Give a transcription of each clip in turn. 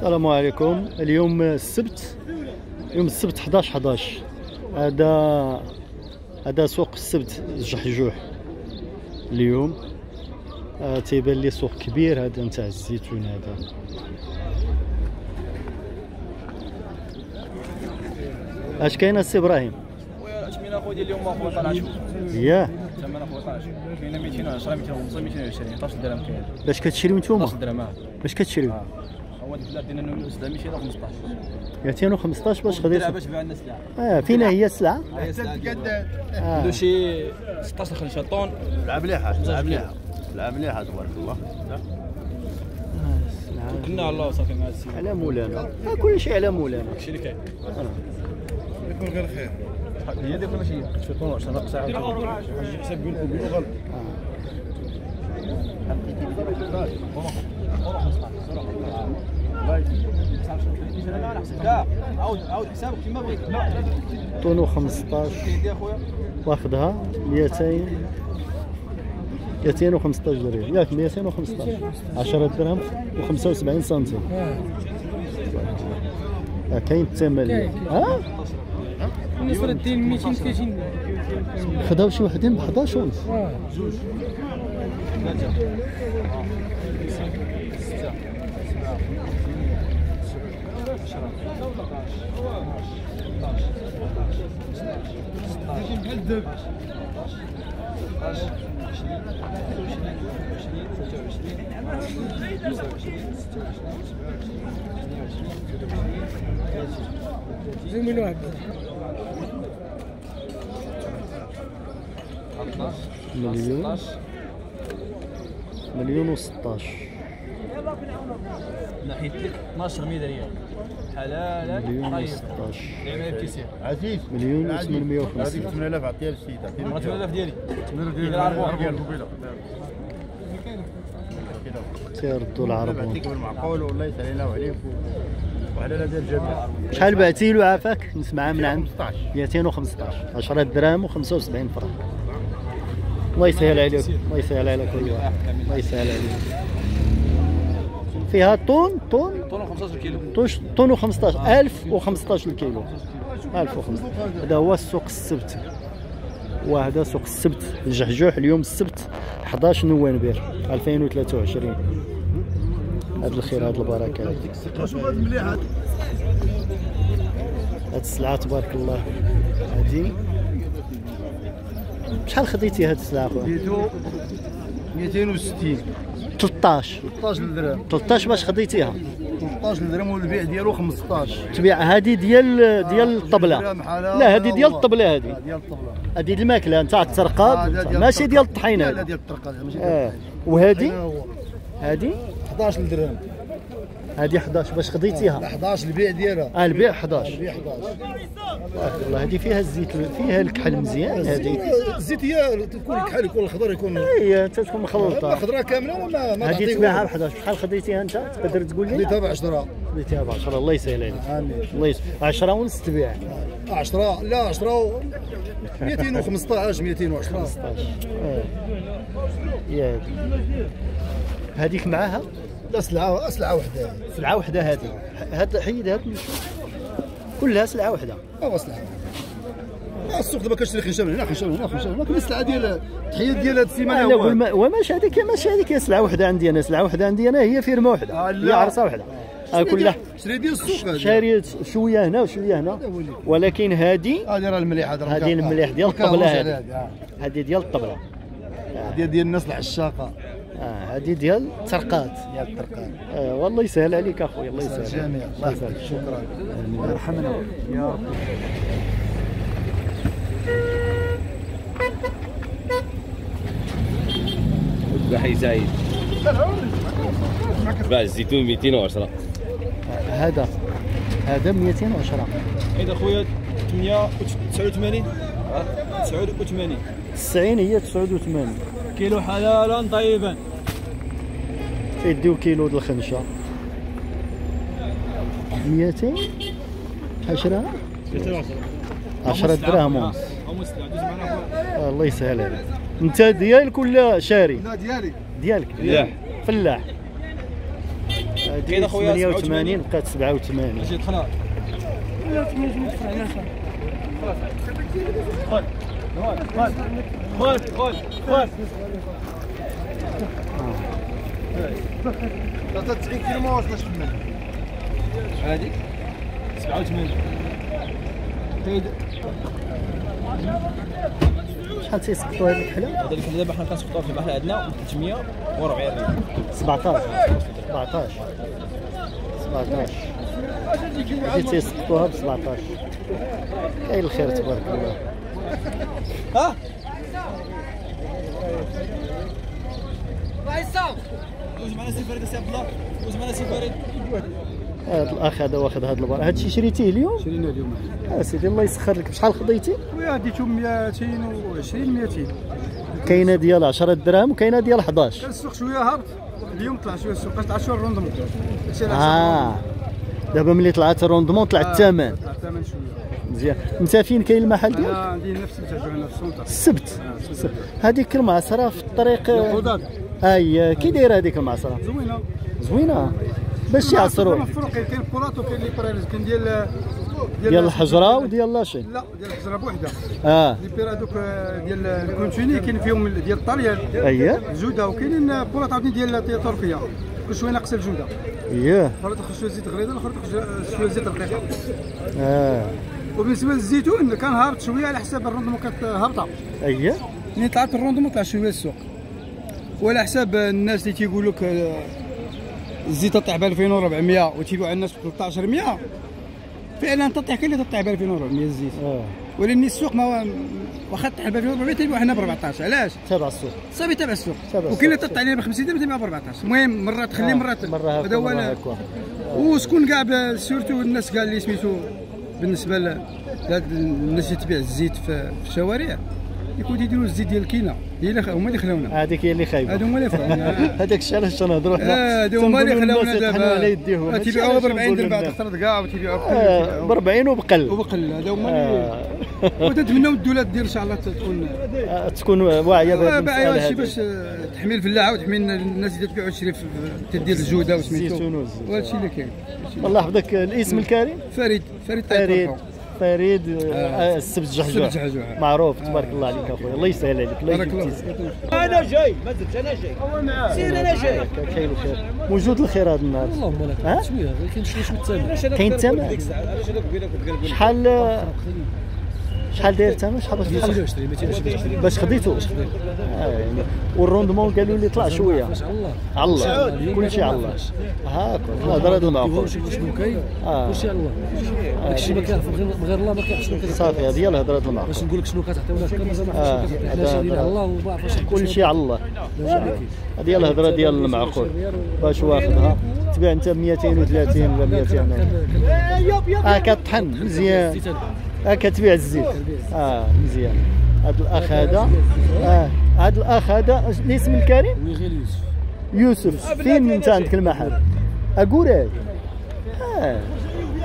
السلام عليكم. اليوم السبت يوم السبت 11 11 هذا هذا سوق السبت جحجوح اليوم. آه تيبان لي سوق كبير هذا نتاع الزيتون هذا. اش كاين السي إبراهيم؟ اثمنه اخويا اليوم اخويا طلع شوف. ياه ثمن أخويا طلع شوف كاينة 210 215 220 11 درهم كاين؟ باش كتشريو نتوما؟ 11 درهم آه. باش كتشريو؟ آه. هو البلاد ديالنا نونس 215 215 باش خديت خديت باش بيع الناس السلعه آه فينا هي السلعة. آه. عنده شي 16 خريشه طون. لعب مليحه لعب مليحه لعب مليحه تبارك الله. كنا على الله وصافي مع السيد. على مولانا. آه كل شيء على مولانا. داكشي اللي كاين. يكون غير خير. هي ديك ماشي شي طون 10 ناقص ساعه حساب بينكم بينو غلط لا عاود عاود حسابك كيما بغيت طونو 15 كاين دي اخويا واخدها 200 215 درهم ياك 215 10 درهم و75 سنتيم. آه، كاين الثمن ها بالنسبة للدين 230 خداو شي وحدين ب 11 ونص زي من واحد مليون. مليون و16 ناحية 12 ريال حلالا مليون طيب. و16 العمايه بتيسير عزيز مليون و هذيك 850 8000 عطيها للسيد مرات 8000 ديالي. تيردوا العربون بعطيك بالمعقول والله يسهل عليك وحلاله ديال الجميع شحال بعتي له عافاك؟ نسمعها من عند. 15 215 10 دراهم و75 فرنك. الله يسهل عليك الله يسهل على كل واحد الله يسهل عليك. فيها طون طون طون 15 كيلو طون و15 1015 الكيلو. 1015 هذا هو السوق السبت. وهذا سوق السبت. الجحجوح اليوم السبت 11 نوفمبر 2023 هذا الخير هذا البركة. هذه هاد السلعة تبارك الله. هذه شحال خديتي هاد السلعة خويا ديتو 260 13 13 درهم 13 باش خديتيها. 13 درهم والبيع ديالو 15 تبيع هذه ديال ديال الطبلة. لا هذه ديال والله. الطبله هذه ديال الطبلة. هذه ديال الماكلة نتاع الترقاد. هذا ديال ماشي ديال. الطحينة. لا. ديال الطرقه ماشي ديال الطحينة. وهذه. هذه 11 درهم هذه 11 باش خديتيها؟ 11 البيع ديالها. آه البيع 11 البيع 11 تبارك الله. هذه فيها الزيت فيها الكحل مزيان هذه الزيت هي تكون الكحل يكون الخضر يكون هي تتكون لا مخلطه خضراء كاملة وما ما هذه تبيعها ب والو. 11 شحال خديتيها أنت؟ تقدر تقول لي؟ خديتها ب 10 خديتيها ب 10 الله يسهل عليك. الله يسهل 10 ونص تبيع. 10 لا 10 و 215 210 آه. يا هذه هذيك معاها؟ لا سلعه سلعه وحدة. سلعة وحدة هذه هذا حيد هذا كلها سلعة وحدة. هو سلعة. السوق دابا كنشري خنشب هنا خنشب هنا خنشب هنا. كل السلعة ديال التحية ديال هذه السيمانة هو والما وماش هذيك ماشي هذيك سلعة وحدة عندي أنا. سلعة وحدة عندي أنا هي فيرما وحدة. آه، هي. عرصة وحدة. آه كلها. شري ديال السوق هذا. شاريت شوية هنا وشوية هنا. ولكن هذه هذه راه المليح هذا راه هذه المليح ديال هذه. على آه. ديال الطبلة. هذه ديال الناس العشاقة. آه هذه ديال الترقات ديال الطرقان آه والله يسهل عليك اخويا الله يسهل. الجميع الله يحفظك شكرا. الله يرحمنا. يا رب. بحي زايد. باع الزيتون 210 هذا هذا 210 هذا خويا 89 89 90 هي 89 كيلو حلالا طيبا. تيديو كيلو د الخنشة. 200 10 10 دراهم. ونص الله يسهل عليك. انت ديالك ولا شاري؟ لا. ديالي ديالك فلاح. فلاح كاين أخويا 88 بقات 87 جيت خلاص لا تموت ما تفعلناش خذ خذ خذ 93 كيلو ما وصلش في المال هذيك 87 كاين شحال تيسقطوا هذه الكحلة؟ اللي كنا دابا حنا كنسقطوها في البحر عندنا 340 ريال. 17 17 17 هذه تيسقطوها ب 17 كاين الخير تبارك الله. ها؟ سي فريد سي عبد الله؟ واش معنا سي فريد؟ هذا الأخ هذا واخد هذا البار هذا الشيء شريتيه اليوم؟ شرينا اليوم. آه سيدي الله يسخر لك. بشحال خديتي خويا خديتو 220 200 كاينة ديال 10 دراهم وكاينة ديال 11 كان السوق شوية هابط اليوم طلع شوية السوق. 10 rendement داكشي علاش آه. دابا ملي طلعت ال rendement طلع الثمن. طلع الثمن شوية. مزيان. انت فين؟ كاين المحل ديالك؟ أنا عندي نفس السبت السبت. هذيك المعصرة في الطريق الخضار أي كي دايرة هذيك المعصرة؟ زوينة. زوينة. باش يعصروا الفرق كاين بولاتو كاين لي بريز كاين ديال ديال الحجرة وديال لاشي لا ديال الحجرة بوحده آه. لي بير هذوك ديال الكونتيني كاين فيهم ديال الطليان اييه جودة وكاينين بولات عاوتاني ديال تركيا كل شوية ناقصة الجودة. اييه مره تاخذ شوية زيت غريضة الأخرى تاخذ شوية زيت رقيقة. آه. وبالنسبة للزيتون كان هابط شوية على حساب الروندمون كانت هابطة. اييه ملي طلعت ال rendement طلع شوية السوق. وعلى حساب الناس اللي تيقول لك آه، الزيت تطيح ب 2400 وتيبيعوا الناس ب 1300 فعلا تطيح كاين اللي تطيح ب 2400 الزيت. آه. ولكن السوق ما واخا طيح ب 2400 تيبيعوا حنا ب 14 علاش؟ تابع السوق. صافي تابع السوق. وكاين اللي. تطيح عليه ب 50 درهم تيبيع ب 14 المهم مرات تخليه آه، مرات مرة هذا هكا هو هكا. وشكون كاع surtout الناس كاع اللي سميتو بالنسبة لهاد الناس اللي تبيع الزيت في الشوارع. يكون تيديروا الزيت ديال الكينا هي اللي هما اللي خلاونا. هذيك هي اللي خايبة. هادو هما اللي خلاونا. هذاك الشيء علاش تنهضروا حنا هادو هما اللي خلاونا دابا. تيبيعوها ب علاش 40 درهم بعد. اخترت كاع وتيبيعوا آه، ب 40 وبقل. وبقل. هذا هما اللي آه. وتتمناو الدولة دير إن شاء الله تكون آه، تكون واعية بهذه آه، المساله هذه باش تحمي الفلاحه وتحمي الناس اللي تبيع وتشري تدير الجودة وسميتو. وهذا الشيء اللي كاين. الله يحفظك الاسم الكريم؟ فريد. فريد فريد. طيب فريد آه، السبت جحجوح. السبت جحجوح. معروف تبارك الله عليك اخويا الله يسهل عليك الله يجيب. أنا جاي ما درتش أنا جاي. سير أنا جاي. كاين الخير موجود الخير هذا النهار. اللهم لك. ها؟ شوية كاين شوية شوية الثمن كاين الثمن؟ شحال شحال داير الثمن شحال باش 220 220 باش خديتو؟ آه، يعني وال rendement قالوا لي طلع شوية. الله. على الله. كل شيء على الله هاك الهضره هذا المعقول آه. كلشي على الله. داكشي ما من غير الله ما كاين صافي هذه هي الهضره هذا المعقول. باش نقول لك شنو آه، كتعطي. شايلين هذا- على الله وما كل شيء على الله. هذه هي الهضرة ديال المعقول. باش واخدها. تبيع انت 230 ولا 200 آه كطحن مزيان. آه كتبيع الزيت. آه مزيان. هذا الأخ هذا. آه هذا الأخ هذا الاسم الكريم؟ وي غير يوسف. يوسف. فين انت عندك المحل؟ اقوراي آه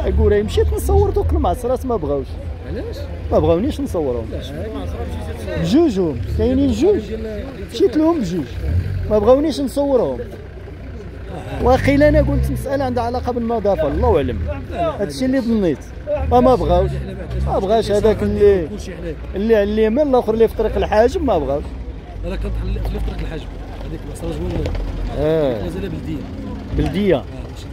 اقوراي مشيت نصور دوك المعصرات ما بغاوش. علاش؟ ما بغاونيش نصورهم. بجوجهم كاينين جوج. مشيت لهم بجوج ما بغاونيش نصورهم. واخيل أنا قلت مساله عندها علاقة بالنظافه الله أعلم. هادشي اللي ظنيت ما ما بغاوش. ما بغاش هذاك اللي اللي على اليمين الآخر اللي في طريق الحاجب ما بغاوش أنا كنطحن اللي في طريق الحاجب. هذيك المساله زوينه آه. مازال بلدية. بلدية. آه ماشي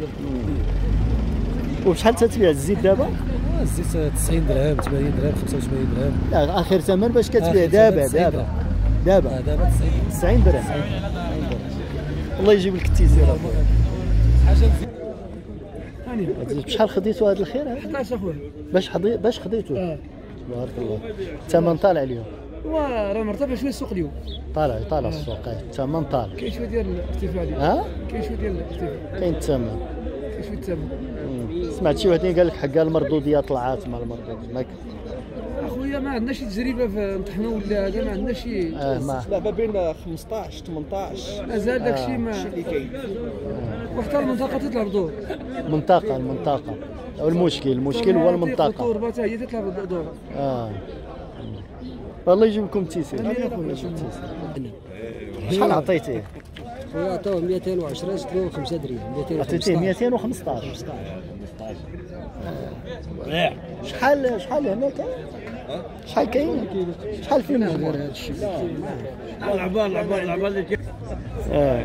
وبشحال تتبيع الزيت دابا؟ آه، الزيت 90 درهم 80 درهم 85 درهم. لا آخر ثمن باش كتبيع؟ دابا ثمن 90 دابا. دابا. آه، دابا 90 درهم. 90 درهم. الله يجيب لك التيسير حاجة مزيانه بشحال خديتوا هذا الخير؟ هذا؟ 11 اخويا باش خدي باش خديتوا آه. بارك الله. الثمن طالع اليوم. وراه مرتفع شوية السوق اليوم. طالع طالع السوق آه. الثمن طالع. كاين شوية ديال الارتفاع اليوم ها كاين شوية ديال الارتفاع كاين الثمن. كاين شوية الثمن. سمعت شي واحد قال لك حقا المردودية طلعات مع المردود ماك أخويا ما عندناش تجربة في نطحنوا ولا هذا ما عندناش شي آه ما بين 15 18 مازال داكشي ما وحتى المنطقة تطلع بدور منطقة المنطقة. المشكل المشكل هو المنطقة. التربه حتى هي تطلع بدور آه. الله يجيب لكم التيسير شحال عطيتيه؟ خويا عطاوه 210 زدت له 5 درهم عطيتيه 215 215 شحال شحال هنا كاين شحال كاين؟ شحال فيه غير هذا؟ الشيء العبار العبار العبار اللي آه.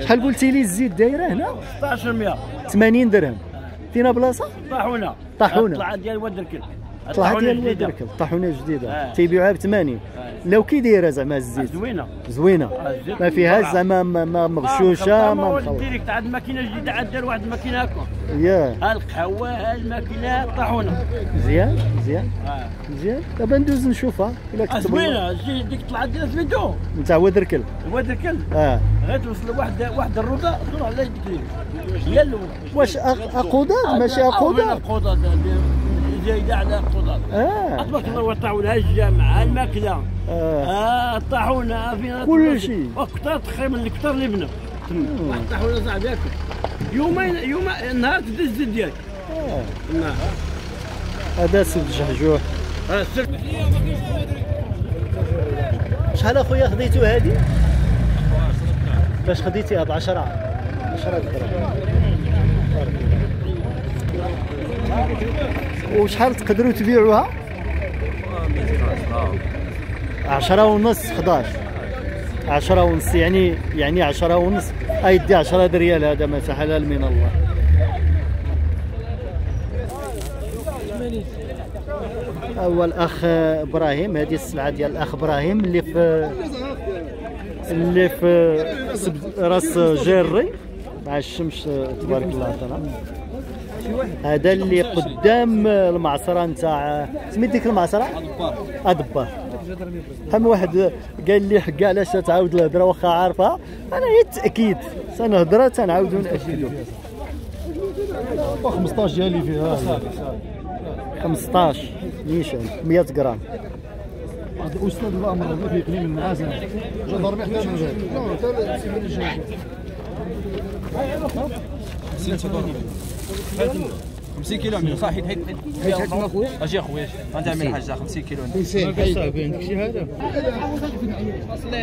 شحال قلتي لي الزيت دايره هنا؟ 1600 80 درهم. فينا بلاصة؟ طاحونه طاحونة. طلعت ديال ود الكل طلعت ديال جديدة. الدركل طاحونه جديدة. آه. تيبيعوها ب 80 لو كي دايرة زعما الزيت. زوينة. زوينة. الزيت ما فيهاش. زعما ما ما مغشوشة ما مخلطة. ديريكت عاد الماكينه جديدة عاد دار واحد الماكينه هكا. ياه القهوه الماكينه طاحونه مزيان مزيان آه. مزيان دابا ندوز نشوفها. إلا كتب زوينة. زي ديك طلعت ديال سميتو. نتاع هو دركل ود الكل. آه. غير توصل واحد واحد الروضه طلع على يدك هي الاولى واش اقودات ماشي اقودات القضاء زايده على القضاء آه. تبارك الله وطاحونه الجامعة الماكلة. آه. آه الطاحونه فينا كل شيء. وكثر تقريبا الكثر اللي بنا واحد الطاحونه صعب ياكل يومين يوم نهار تدز الزيت ديالك نعم. هذا سد جحجوح. آه، السر شحال أخويا خديتو هادي؟ باش خديتيها ب 10 10 دراهم. وشحال تقدروا تبيعوها؟ 10 ونص 11 10 ونص يعني يعني 10 ونص. ايدي 10 ريال هذا ما حلال من الله. هو الاخ إبراهيم هذه السلعة ديال الأخ إبراهيم اللي في اللي في راس جيري. مع الشمس تبارك الله تعالى هذا اللي قدام المعصرة نتاع سميت ديك المعصرة؟ أدبار. هم واحد قال لي حكا علاش تعاود الهضرة واخا عارفها. أنا هي التأكيد. سنهضرها تنعاودو ناكدو 15 ديالي فيها. 15 نيشان. 100 غرام. هذا الاستاذ الأمر هذا في إقليم المعازم جا ضرب حتى من جاي لا حتى سيدي من جاي 50 كيلو عملوا صح حيت حيت حيت. حيت أخويا أجي. اخويا غادي نعمل الحاج 50 كيلو. صلي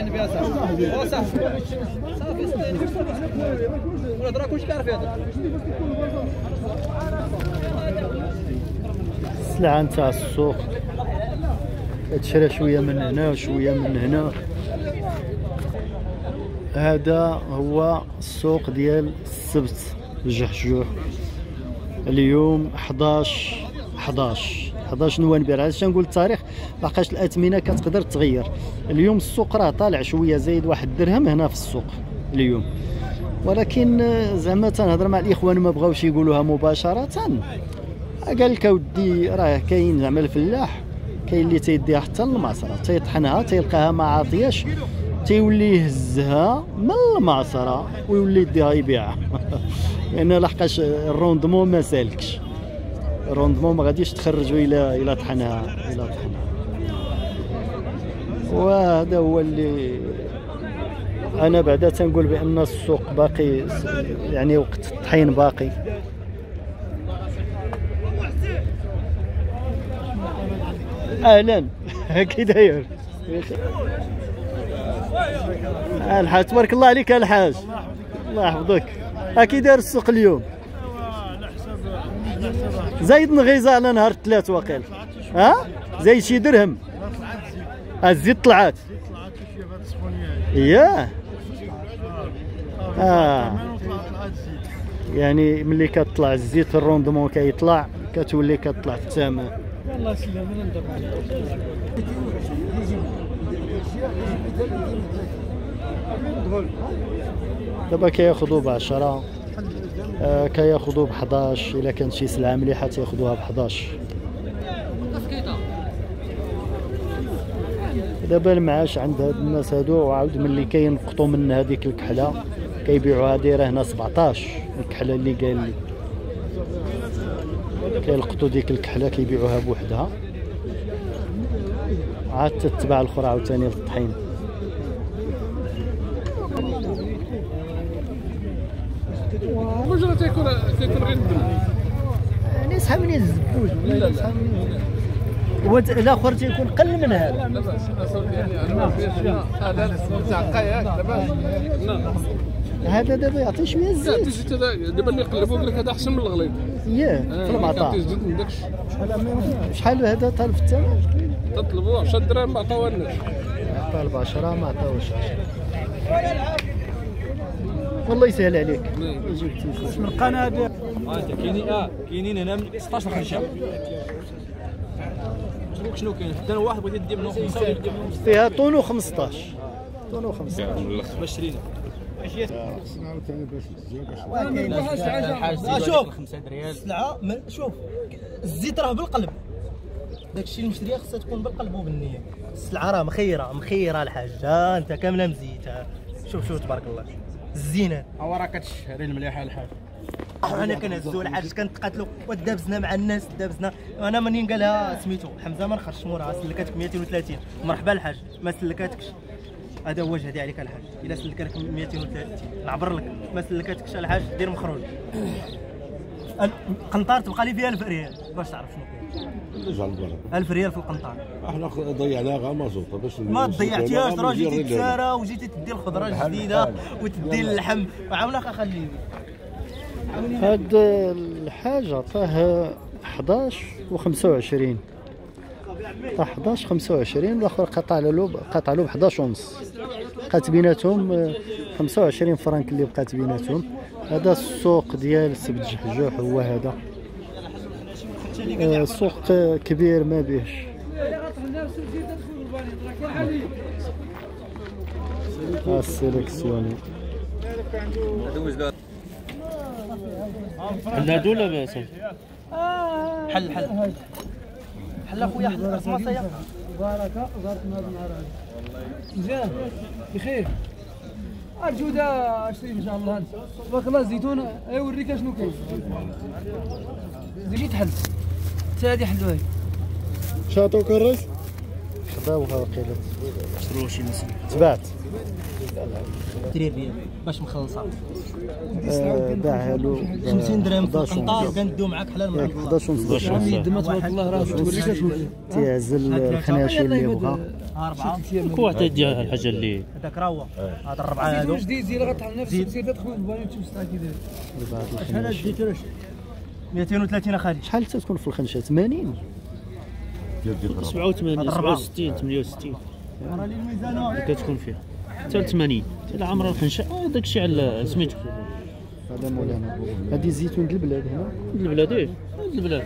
النبي صاحبي هو صاحبي صافي ولا درا كلشي كيعرف يهضر السلعة نتاع السوق. تشرى شوية من هنا وشوية من هنا. هذا هو السوق ديال السبت الجحجوح اليوم 11 11 11 نوفمبر علاش نقول التاريخ؟ لحقاش الأثمنة كتقدر تغير. اليوم السوق راه طالع شوية زايد واحد الدرهم هنا في السوق اليوم. ولكن زعما تنهضر مع الإخوان ما بغاوش يقولوها مباشرة. قال لك اودي راه كاين زعما الفلاح كاين اللي تيديها حتى للمعصره تيطحنها تيلقاها ما عاطياش. تيولي يهزها من المعصرة ويولي يديها يبيعها. لأن لحقاش ال rendement ما سالكش. ال rendement ما غاديش تخرجوا إلى إلى طحنها إلى طحنها. وهذا هو اللي أنا بعدا تنقول بأن السوق باقي يعني وقت الطحين باقي. أهلا. كي داير. الحاج تبارك الله عليك الحاج. الله يحفظك. اكي داير السوق اليوم. زايد نغيزه على نهار الثلاث واقيلا ها؟ زايد شي درهم؟ الزيت طلعت ياه. آه. يعني ملي كتطلع الزيت الروندمون كيطلع كتولي كتطلع في الثمن. دابا كياخذوا ب 10 آه كياخذوا ب 11 إلا كانت شي سلعة مليحة تياخذوها ب 11 دابا المعاش عند هاد الناس هادو وعاود ملي كينقطوا من هذيك الكحلة كيبيعوها دايره هنا 17 الكحلة اللي قال لي. كيلقطوا ديك الكحلة كيبيعوها بوحدها. عاد تتبع الأخرى عاوتاني للطحين مجرى تيكون تيكون غير الدم يعني يسحبني الزبوج ولا يسحبني ود- الآخر تيكون قل من هذا. هذا دابا يعطي شوية الزيت دابا اللي يقلبوا يقول لك هذا احسن من الغليظ ياه في داكشي شحال هذا طالب في الثمن تطلبوا 10 دراهم ما عطاوهالناش طالب 10 ما عطاوش 10 والله يسهل عليك. من ها انت كاينين آه كاينين هنا من 16 خرشه شنو شنو كاين؟ حتى واحد بغيت يدي منهم خمسة فيها طونو 15 طونو 15 باش شرينا. شوف. شوف. الزيت راه بالقلب. داك الشيء المشتريه خصها تكون بالقلب وبالنية. السلعة راه مخيرة مخيرة الحاج ها انت كاملة مزيتة. شوف شوف تبارك الله. الزينة. هو راه كتشهري المليحة الحاج أنا كنهزو الحاج كنتقاتلوا ودابزنا مع الناس دابزنا. أنا منين قالها؟ سميتو حمزة ما نخرجش موراها سلكاتك 230 مرحبا الحاج ما سلكاتكش هذا هو جهدي عليك الحاج. إلا سلك لك 230 نعبر لك ما سلكاتكش الحاج دير مخروج القنطار تبقى لي فيها 1000 ريال. باش تعرف شنو كاين. 1000 ريال في القنطار. أحنا ضيعناها غير مازوطه باش ما ضيعتيهاش راه جيتي تسارى وجيتي تدي الخضرة الجديدة وتدي اللحم. وعاونك اخليه هاد الحاجة عطاه 11 و 25 عطاه 11 25 الآخر قطع له قطع له ب 11 ونص. بقات بيناتهم آه، 25 فرانك اللي بقات بيناتهم. هذا السوق ديال سبت جحجوح هو هذا. آه، سوق آه، كبير ما بيهش. آه، ال sélectionné. هادو ولا باس حل حل. حل أخويا حل. رسمه يا بارك بارك هذا النهار هذا مزيان بخير. الجودة أشتري إن شاء الله. الله الزيتون اوريك شنو كاين؟ زيد حل. حتى هذه حلوة هي شاطو كرس. خداوها وقيلت شروه شي تبعت. 30 ريال باش مخلصة. باعها له 50 درهم في 11 القنطار ونص. وكندوه معاك حلال من ياك عند الله. 11 ونص دما تبارك الله راه توريك شنو كاين تيعزل الخناشي اللي بغا أربعة. واحد يديها الحاجة اللي هذاك راه هو هذا الربعة هادو. جديد زيد غطعم نفسك. زيد. تدخل البانيو داير. شحال هاد الزيتون 230 اخالي شحال تتكون في الخنشه 80 87 67 68 اللي كتكون فيها. حتى ل 80 حتى عمر الخنشه آه، داك الشيء على سميتو. هذا مولانا هذه زيتون د البلاد هنا. البلاد إيه. البلاد.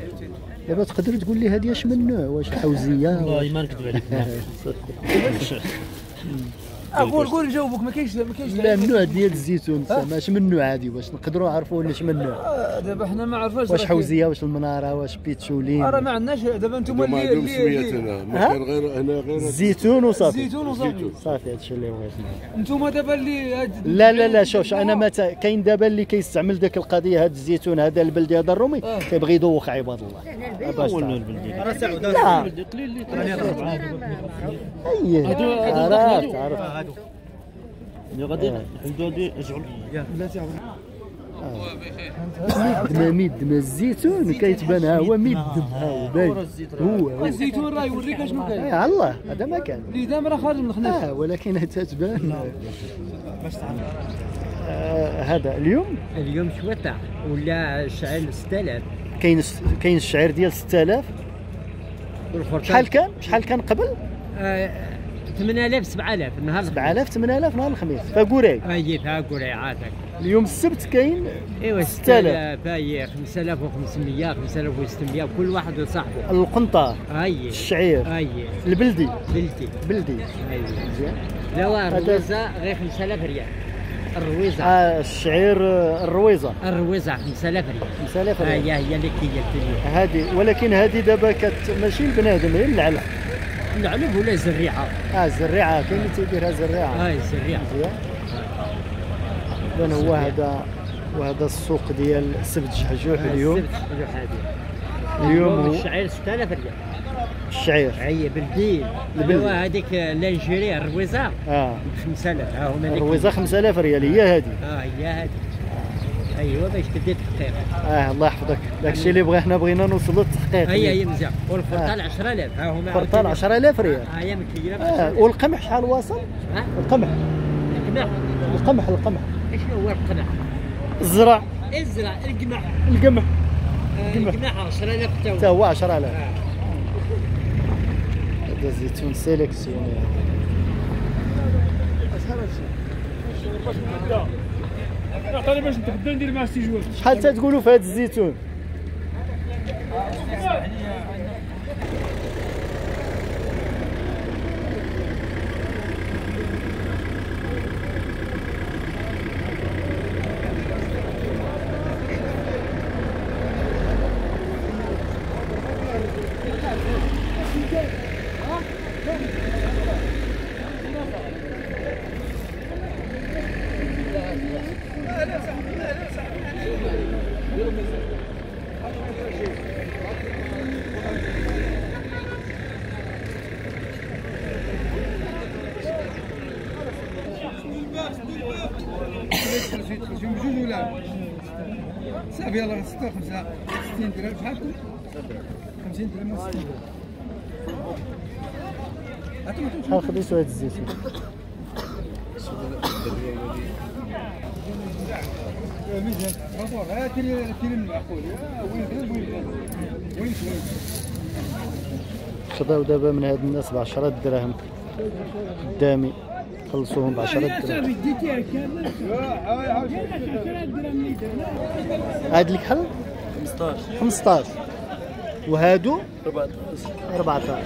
دابا تقدر تقول لي هذه اش من نوع واش حوزية والله ما نكذب عليك. قول قول نجاوبك ما كاينش ما كاينش لا النوع ديال الزيتون؟ اش من نوع هذه باش نقدروا نعرفوا واش من نوع آه، دابا حنا ما عرفناش واش راه حوزية واش المنارة واش بيتشولين راه ما عندناش. دابا أنتم ما اللي عندهم اللي سميات هنا. ما كان غير هنا غير الزيتون وصافي. زيتون وصافي. صافي هادشي اللي بغيت أنتم دابا اللي لا لا لا شوف أنا متى كاين دابا اللي كيستعمل داك القضية هذا الزيتون هذا البلدي هذا الرومي كيبغي يذوق عباد الله. باش ولا تعرف. البلدي لا. قليل اللي هادو- عرفت. هادو- عرفت اللي غادي نحمدو غادي اجعل ميد ميد ما الزيتون كيتبان ها هو ميد ها هو باين هو الزيتون راه يوريك شنو كاين. آه، الله هذا ما كان. اللي دام راه خارج من الخناش آه ولكن تتبان آه هذا اليوم؟ اليوم شوطة ولا شعل 6000 كاين كاين الشعير ديال 6000 والفرطان شحال كان؟ شحال كان قبل؟ آه، 8000 7000 النهار 7000 8000 نهار الخميس. فقوري. اي فيها قريعاتك اليوم السبت كاين إيوا 6000 6000 اي 5500 5600 كل واحد وصاحبه. القنطار اي الشعير اي البلدي. بلتي بلدي. اي مزيان لا الرويزه غير 5000 ريال. الرويزه آه الشعير الرويزه الرويزه 5000 ريال. 5000 هي ريال. هي اللي كي اليوم هذه ولكن هذه دابا كت ماشي البنادم هي العلف العلف ولا زريعه آه الزريعة. كاين اللي تيديرها زريعه هاي زريعه مزيان. اذا هو هذا وهذا السوق ديال سبت جحجوح اليوم. السبت حلو هذه. اليوم هو الشعير 6000 ريال. الشعير. هي البلدي. ايوا هذيك لانجيري الرويزة. آه. 5000 ها هما الرويزة 5000 ريال. هي هذه. آه هي هذه. ايوا باش تدي تحقيق. آه الله يحفظك. داكشي اللي بغا حنا بغينا نوصلوا للتحقيق. هي هي مزيان. والفرطال 10000 ها هما فرطال 10000 ريال. ها هي مكيله آه والقمح شحال واصل؟ القمح. القمح. القمح القمح. شنو هو القمح؟ الزرع. ازرع القمح. القمح. آه، القمح. 10000 حتى هو. هو 10000 هذا زيتون سيليكسيوني عطاني باش نتغدى ندير تتقولوا في هذا الزيتون؟ بجوج ولا صافي يلاه 6 5 60 درهم شحال 50 درهم 60 درهم شحال مزيان ها المعقول وين وين وين دابا من هاد الناس ب 10 دراهم قدامي خلصوهم ب 10 دراهم. هاد الكحل 15 15 وهادو؟ 14 14 هاد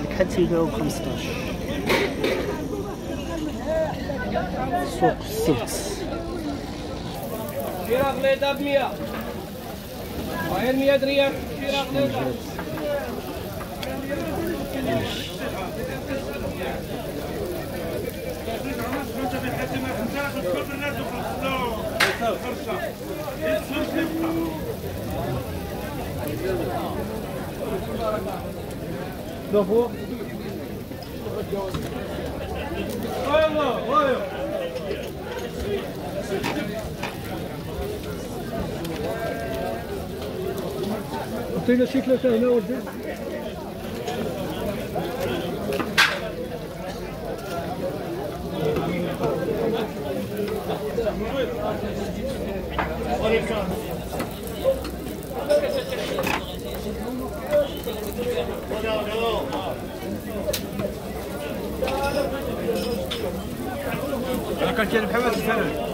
الكحل تيباعو ب 15 سوق السبت شيرا غليظه ب 100 غير 100 ريال شيرا غليظه عطينا شكله هنا ودي أنا كان كاين محمد الفنان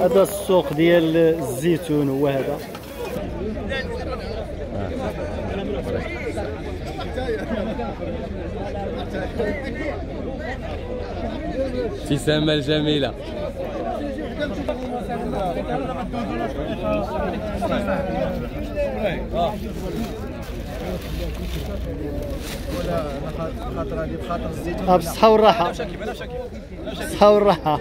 هذا السوق ديال الزيتون هو هذا. ابتسامة الجميلة بالصحة والراحة بالصحة والراحة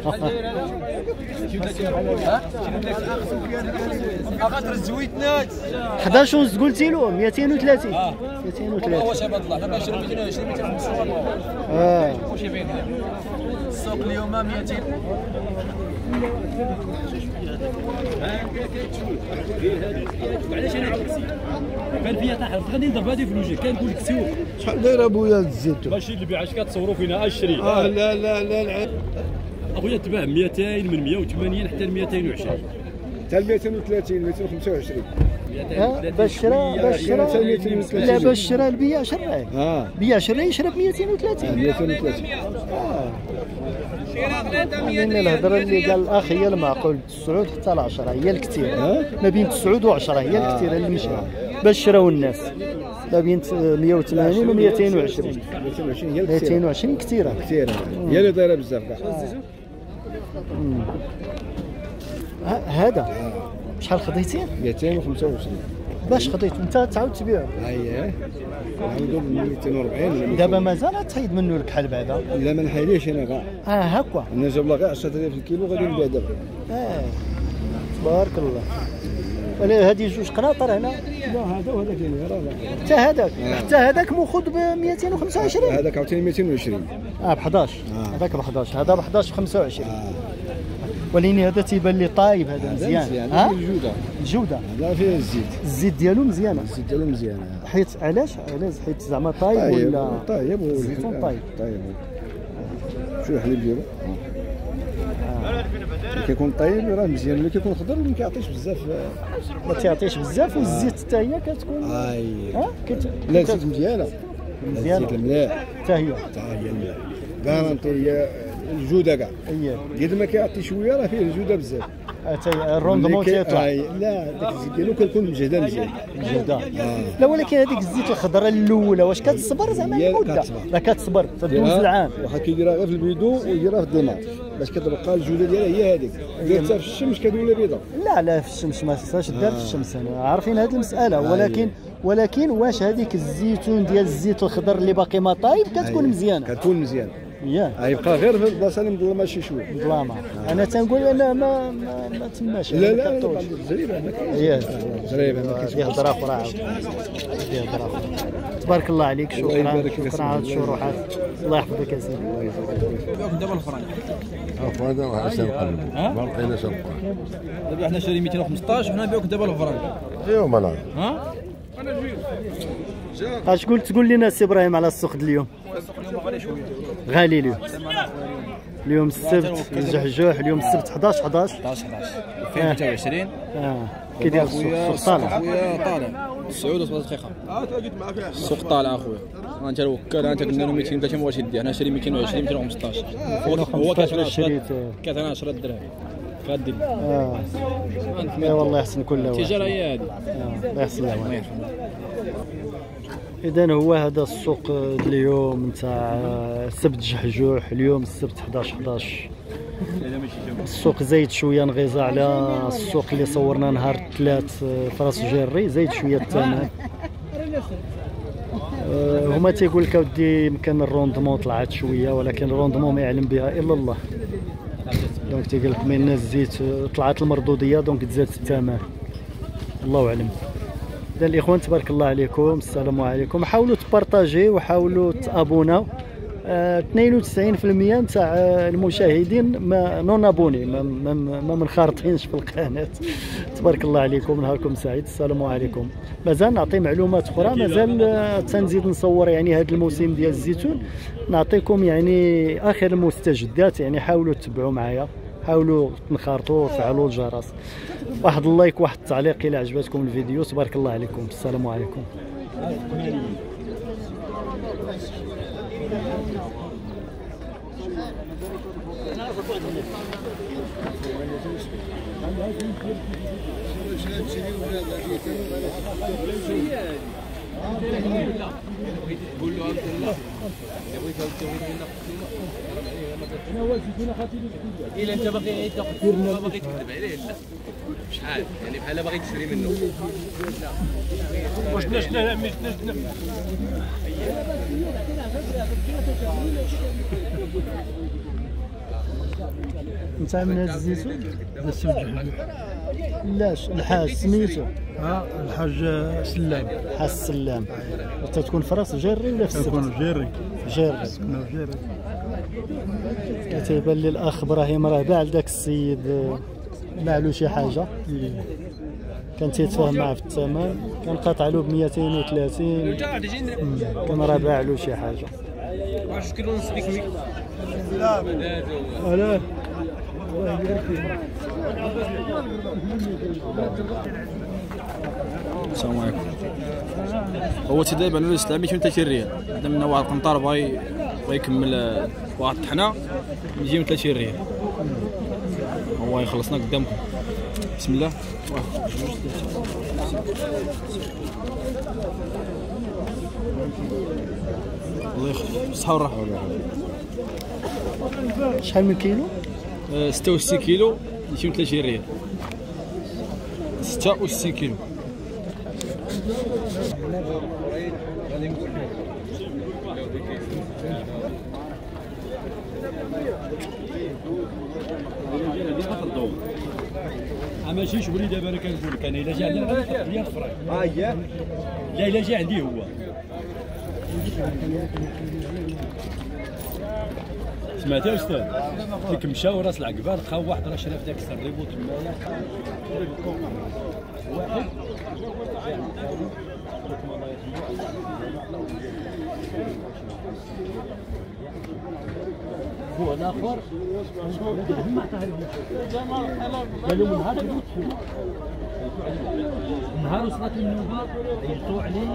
خاطر الزويتنات 11 ونص قلتي له 230 هو 230 شباب الله حنا كنشرو 220 250 آه واش يبين السوق اليوم 200 علاش أنا كان فيا طاح غادي نضرب هذه في الوجه كان نقول لك سوق شحال داير أبويا الزيتون ماشي اللي بيع اش كتصوروا فينا اشري آه لا لا لا العيب اخويا تباع 200 من 180 حتى ل 220 حتى 230 225 آه، باش شرا باش شرا لا باش شرا البيع شراه آه بيع شرا يشرى ب 230 230 لأن الهضرة اللي قال الأخ هي المعقول. 9 حتى ل 10 هي الكثير. ما بين 9 و 10 هي الكثيره اللي مشى. باش شراو الناس. ما بين 180 و 220 220 هي الكثير 220 كثيرة. كثير هي اللي دايرة بزاف. هذا؟ شحال خديتي؟ 225 باش خديت؟ انت تعاود تبيع. أييه. نعاودو ب 240 دابا مازال تحيد منه الكحل بعدا. لا ما نحيديش أنا كاع آه هكا أنا جاب لها غير 10000 الكيلو غادي نبيع دابا. آه. تبارك الله. ولا هذه جوج قناطر هنا. لا هذا وهذاك حتى هذاك آه. حتى هذاك ماخذ ب 225 هذاك عاوتاني 220 آه ب 11 آه. هذاك ب 11 هذا ب 11 ب 25 ولكن هذا تيبان لي طايب هذا مزيان. مزيان. ها؟ الجودة. الجودة. هذا فيه الزيت. الزيت ديالو مزيانه الزيت ديالو مزيان. حيت علاش؟ علاش؟ حيت زعما طايب طيب ولا طيب الزيتون طايب؟ طيب شو الحليب ديالو؟ ملي كيكون طيب راه مزيان. ملي كيكون خضر ما كيعطيش بزاف ما تعطيش بزاف والزيت حتى هي كتكون ها. لا الزيت مزيانة. الزيت الملاح حتى هي. حتى هي الملاح garantie هي الجودة كاع. قد ما كيعطي شوية راه فيه الجودة بزاف. ال rendement تيطلع. آي، لا داك الزيت ديالو كيكون مجهدة مزيان. الجوده آه. لا ولكن هذيك الزيت الخضراء الأولى واش كتصبر زعما المده. لا كتصبر تدوز العام. واخا كيديرها غير في البيدو ويديرها في الظلمه باش كتبقى الجودة ديالها هي هذيك. درتها في الشمس كتولي بيضاء لا لا في الشمس ما خصهاش دار في آه. الشمس. أنا عارفين هذه المسألة. آه، ولكن ولكن واش هذيك الزيتون ديال الزيت الخضر اللي باقي ما طايب كتكون. مزيانة؟ كتكون مزيان ياك غيبقى غير في البلاصة اللي مظلمة شي شوية. ظلامه أنا تنقول أنا ما ما, ما تماش لا لا. زريبه ما كاينش ياك زريبه ما كاينش هذه هضره أخرى عاود هضره أخرى تبارك الله عليك الله شكرا شكرا على الله الشروحات. الله يحفظك يا سيدي. دابا الفرنك. هذا وحسن قلب ها؟ ما لقينا شنو دابا حنا شاري 215 وحنا نبيعوك دابا الفرنك. ايوا مالها ها؟ اش قلت تقول لنا سي إبراهيم على السوق ديال اليوم غالي اليوم. اليوم السبت الجحجوح اليوم السبت 11 11 11 11 2023 آه. كي داير السوق؟ طالع. أخويا طالع. 9 و 7 دقيقه السوق طالع أخويا. انت الوكاله انت قلنا له 230 ما واش يدي أنا شاري 220 215 هو هو 15 شريت كانت أنا 10 دراهم. غادي. آه. والله يحسن كل واحد. التجارة هي هذه آه، الله يحسن. الله اذا هو هذا السوق ديال اليوم نتاع السبت جحجوح اليوم السبت 11 11 السوق زايد شوية نغيزه على السوق اللي صورنا نهار الثلاث آه، في راس جيري زايد شوية الثمن. آه، هما تيقول لك أودي يمكن ال rendement طلعت شوية ولكن ال rendement ما يعلم بها إلا الله. donc تيقول لك من الزيت آه، طلعت المردودية donc تزاد الثمن. الله أعلم. إذا الإخوان تبارك الله عليكم السلام عليكم. حاولوا تبارطاجيو وحاولوا تابوناو آه، 92% نتاع المشاهدين ما non abonnés ما, ما, ما منخرطينش في القناة. تبارك الله عليكم نهاركم سعيد السلام عليكم. مازال نعطي معلومات أخرى مازال تنزيد نصور يعني هذا الموسم ديال الزيتون. نعطيكم يعني آخر المستجدات يعني حاولوا تتبعوا معايا. حاولوا تنخرطوا وفعلوا الجرس. واحد ال like واحد التعليق إلى عجبتكم الفيديو. تبارك الله عليكم. السلام عليكم. إلا أنت باغي تاخذ ما باغي تكذب عليه لا. شحال؟ يعني بحال باغي تشري منه. واش نشنا عمي نشنا انت من هذا الزيتون؟ لاش الحاج سميتو؟ ها الحاج سلام. حاج السلام أنت تكون في راس جيري ولا في السبت؟ تكون جيري. جيري. كنا في جيري. كتيبان لي الأخ إبراهيم راه باع لذاك السيد باع له شي حاجة. كان تيتفاهم معاه في الثمن كان قاطع له ب 230 مم. كان راه باع له شي حاجة. علاه السلام عليكم. هو تدابع له السلام 230 ريال. عندنا واحد القنطار بغى بغى يكمل واحد الطحنه 230 ريال هو يخلصنا قدامكم بسم الله. واحد جوج ثلاثة. الله يخلص الصحة والراحة. شحال من كيلو؟ آه، 66 كيلو 230 ريال 66 كيلو. ماشي شغلي دابا أنا كنقول لك أنا الا جا عندي هي الفراي آه ياه لا الا جا عندي هو سمعتي أستاذ. ديك مشاو راس العقبه لقاو واحد راه شرا في داك السريبو تمايا واحد هو الآخر ما عطاه قال له من هذا نهار وصلت النوبة يجتو عليه